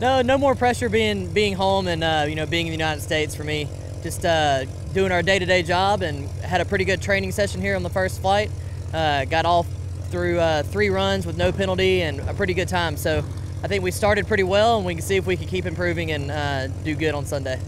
No, no more pressure being being home and uh, you know being in the United States for me. Just uh, doing our day-to-day job and had a pretty good training session here on the first flight. Uh, got all through uh, three runs with no penalty and a pretty good time. So I think we started pretty well, and we can see if we can keep improving and uh, do good on Sunday.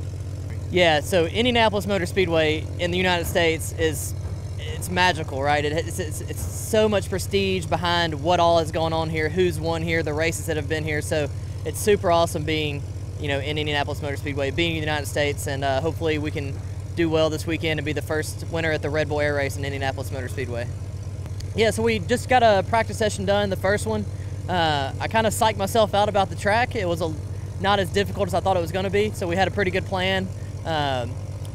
Yeah, so Indianapolis Motor Speedway in the United States is it's magical, right? It, it's, it's, it's so much prestige behind what all has gone on here, who's won here, the races that have been here. So it's super awesome being, you know, in Indianapolis Motor Speedway, being in the United States, and uh, hopefully we can do well this weekend and be the first winner at the Red Bull Air Race in Indianapolis Motor Speedway. Yeah, so we just got a practice session done, the first one. Uh, I kind of psyched myself out about the track. It was a, not as difficult as I thought it was going to be, so we had a pretty good plan. Um,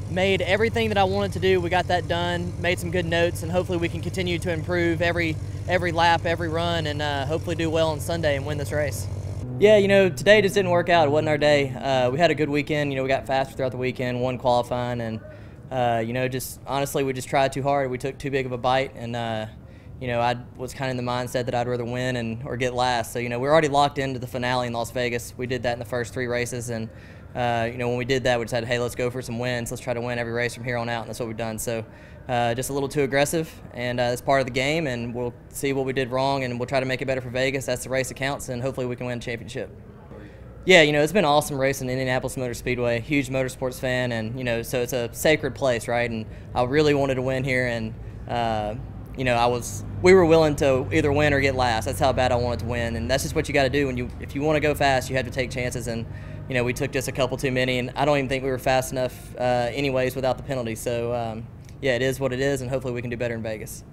made everything that I wanted to do. We got that done. Made some good notes, and hopefully we can continue to improve every every lap, every run, and uh, hopefully do well on Sunday and win this race. Yeah, you know, today just didn't work out. It wasn't our day. Uh, we had a good weekend. You know, we got faster throughout the weekend, won qualifying, and uh, you know, just honestly, we just tried too hard. We took too big of a bite, and uh, you know, I was kind of in the mindset that I'd rather win and or get last. So you know, we're already locked into the finale in Las Vegas. We did that in the first three races, and uh, you know, when we did that, we decided, hey, let's go for some wins. Let's try to win every race from here on out, and that's what we've done. So uh, just a little too aggressive, and uh, it's part of the game, and we'll see what we did wrong, and we'll try to make it better for Vegas. That's the race that counts, and hopefully we can win the championship. Yeah, you know, it's been awesome racing in Indianapolis Motor Speedway. Huge motorsports fan, and you know, so it's a sacred place, right? And I really wanted to win here, and uh, you know, I was we were willing to either win or get last. That's how bad I wanted to win, and that's just what you got to do when you if you want to go fast, you have to take chances. And you know, we took just a couple too many, and I don't even think we were fast enough, uh, anyways, without the penalty. So um, yeah, it is what it is, and hopefully we can do better in Vegas.